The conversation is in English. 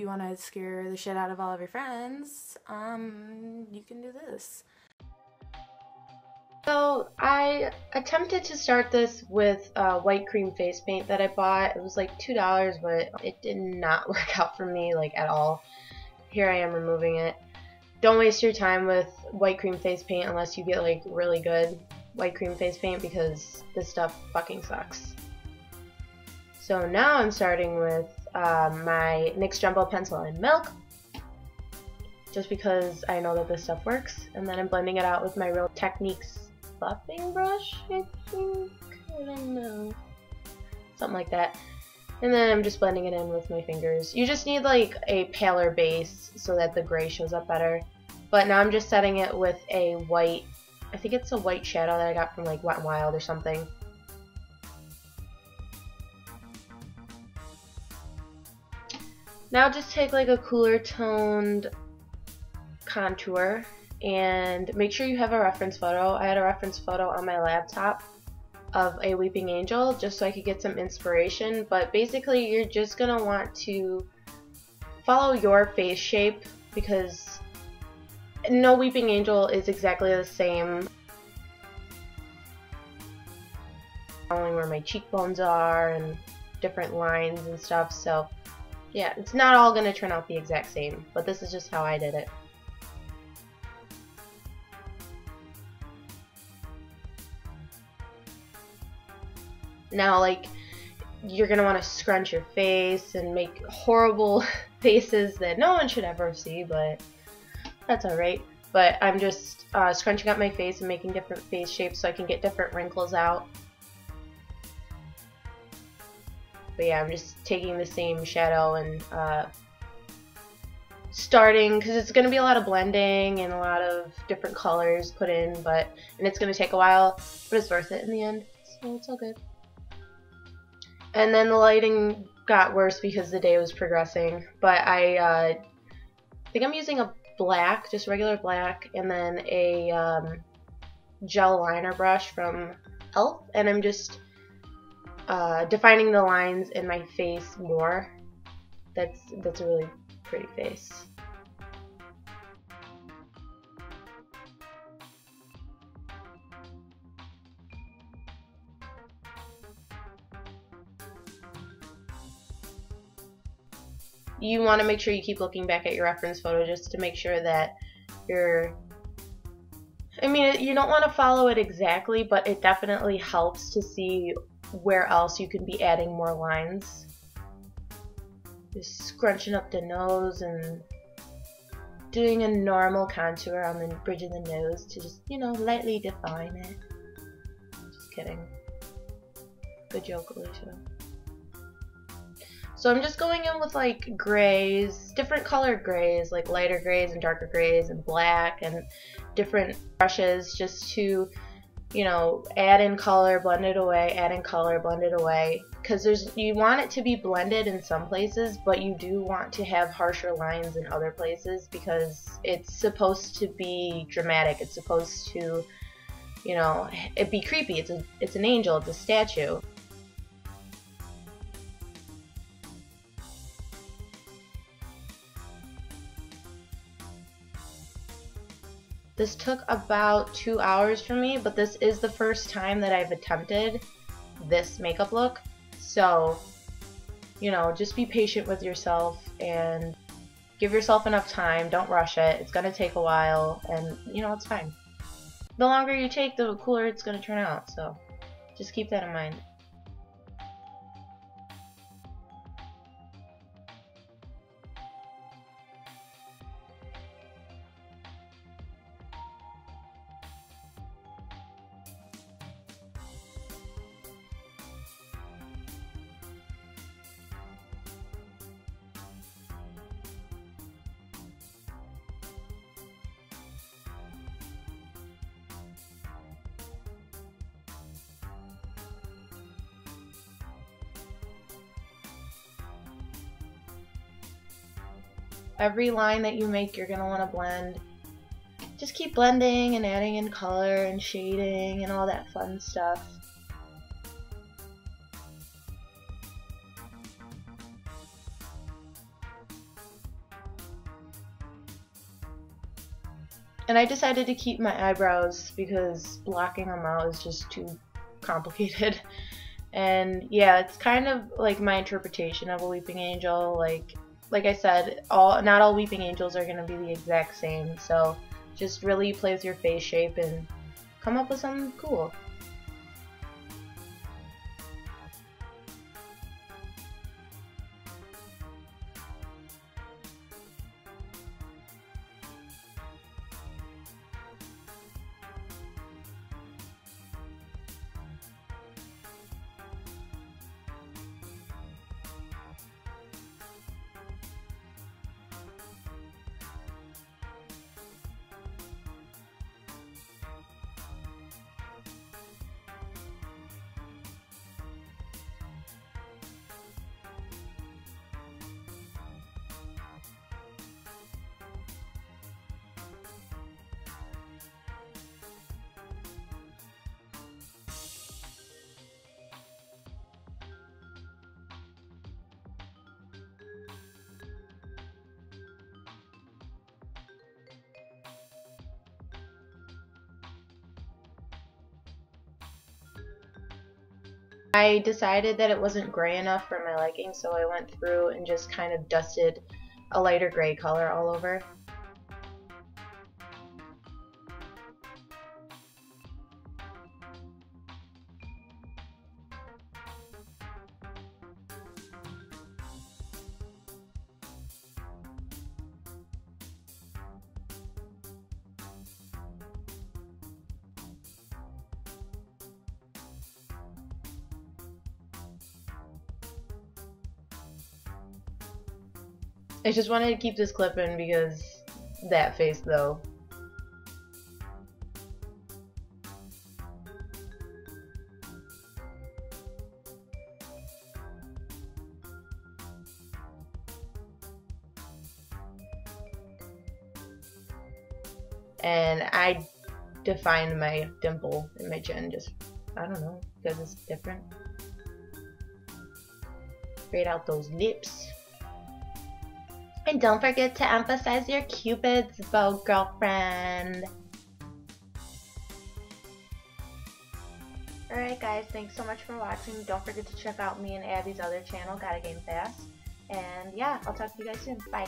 you want to scare the shit out of all of your friends, um, you can do this. So I attempted to start this with uh, white cream face paint that I bought. It was like two dollars, but it did not work out for me like at all. Here I am removing it. Don't waste your time with white cream face paint unless you get like really good white cream face paint because this stuff fucking sucks. So now I'm starting with um, my NYX Jumbo Pencil in Milk just because I know that this stuff works and then I'm blending it out with my Real Techniques fluffing brush, I think? I don't know. Something like that. And then I'm just blending it in with my fingers. You just need like a paler base so that the gray shows up better. But now I'm just setting it with a white, I think it's a white shadow that I got from like Wet n Wild or something. Now just take like a cooler toned contour and make sure you have a reference photo. I had a reference photo on my laptop of a weeping angel just so I could get some inspiration but basically you're just gonna want to follow your face shape because no weeping angel is exactly the same following where my cheekbones are and different lines and stuff so yeah it's not all gonna turn out the exact same but this is just how I did it Now, like, you're gonna want to scrunch your face and make horrible faces that no one should ever see, but that's alright. But I'm just uh, scrunching up my face and making different face shapes so I can get different wrinkles out. But yeah, I'm just taking the same shadow and uh, starting, because it's going to be a lot of blending and a lot of different colors put in, but and it's going to take a while, but it's worth it in the end, so it's all good. And then the lighting got worse because the day was progressing. But I uh, think I'm using a black, just regular black, and then a um, gel liner brush from e.l.f. And I'm just uh, defining the lines in my face more. That's that's a really pretty face. you want to make sure you keep looking back at your reference photo just to make sure that you're I mean, you don't want to follow it exactly, but it definitely helps to see where else you can be adding more lines. Just scrunching up the nose and doing a normal contour on the bridge of the nose to just, you know, lightly define it. Just kidding. Good joke, Alicia. So I'm just going in with like grays, different colored grays, like lighter grays and darker grays and black and different brushes just to, you know, add in color, blend it away, add in color, blend it away. Because there's, you want it to be blended in some places, but you do want to have harsher lines in other places because it's supposed to be dramatic. It's supposed to, you know, it be creepy. It's a, it's an angel. It's a statue. This took about two hours for me, but this is the first time that I've attempted this makeup look. So, you know, just be patient with yourself and give yourself enough time. Don't rush it. It's going to take a while and, you know, it's fine. The longer you take, the cooler it's going to turn out. So, just keep that in mind. every line that you make you're going to want to blend. Just keep blending and adding in color and shading and all that fun stuff. And I decided to keep my eyebrows because blocking them out is just too complicated. And yeah, it's kind of like my interpretation of a weeping angel. Like, like I said, all not all weeping angels are gonna be the exact same. So just really play with your face shape and come up with something cool. I decided that it wasn't gray enough for my liking, so I went through and just kind of dusted a lighter gray color all over. I just wanted to keep this clip in because that face though. And I defined my dimple in my chin just, I don't know, because it's different. Fade out those lips. And don't forget to emphasize your cupid's bow, girlfriend. Alright guys, thanks so much for watching. Don't forget to check out me and Abby's other channel, Gotta Game Fast. And yeah, I'll talk to you guys soon. Bye.